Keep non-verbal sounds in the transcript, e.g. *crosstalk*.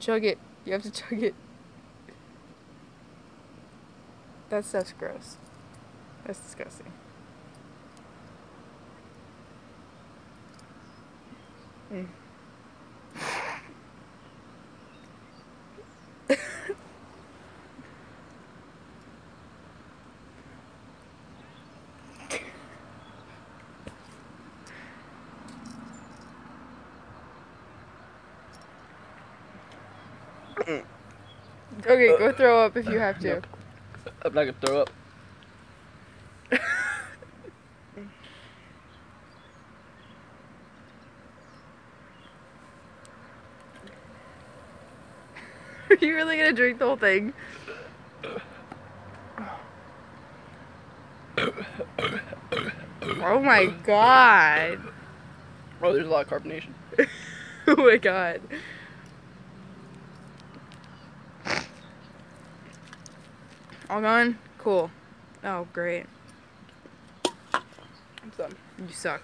Chug it. You have to chug it. That stuff's gross. That's disgusting. Mm. *laughs* *laughs* Mm. okay, go throw up if you have to. I'm not gonna throw up. Are *laughs* you really gonna drink the whole thing? Oh my god. Oh, there's a lot of carbonation. *laughs* oh my god. All gone? Cool. Oh, great. I'm done. You suck.